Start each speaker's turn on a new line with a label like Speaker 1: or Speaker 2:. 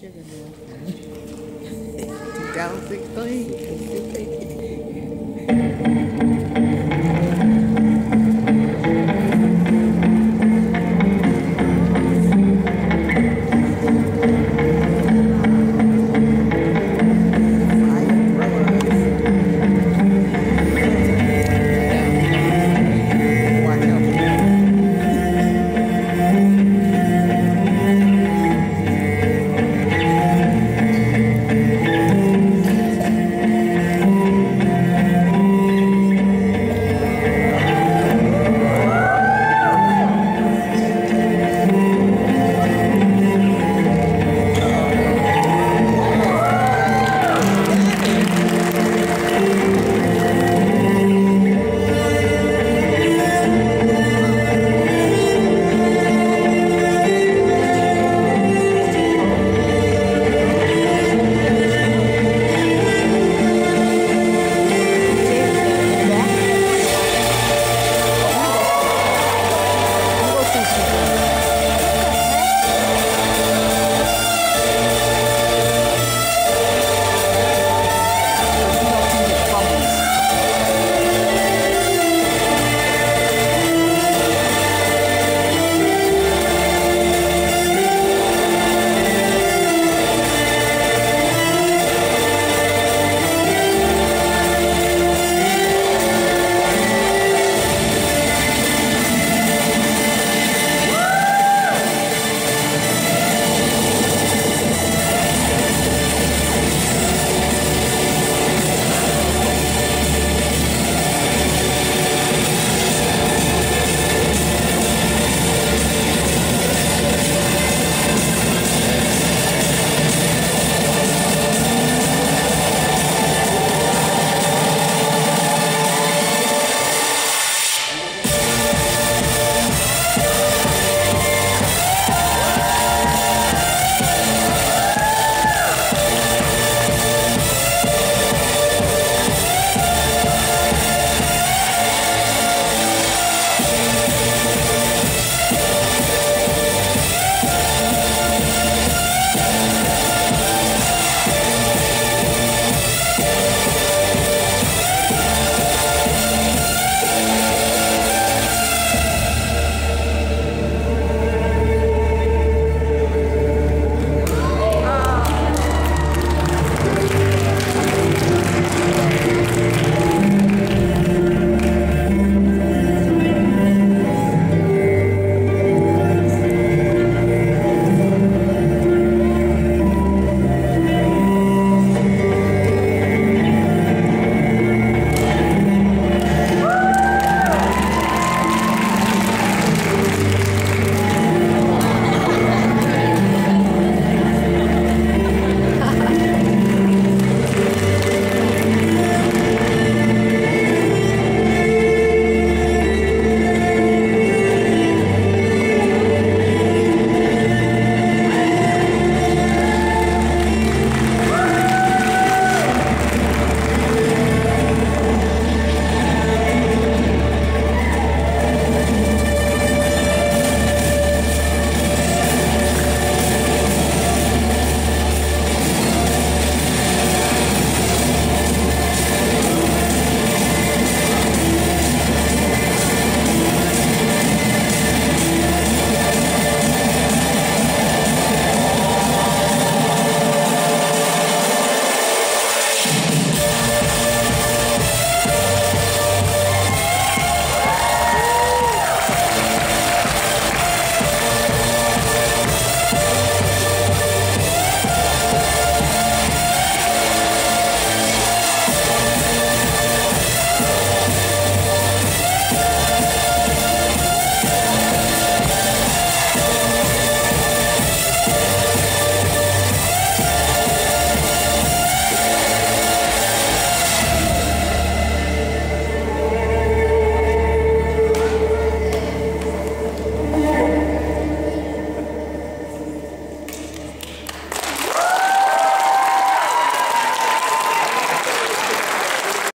Speaker 1: sugar now. Down six three.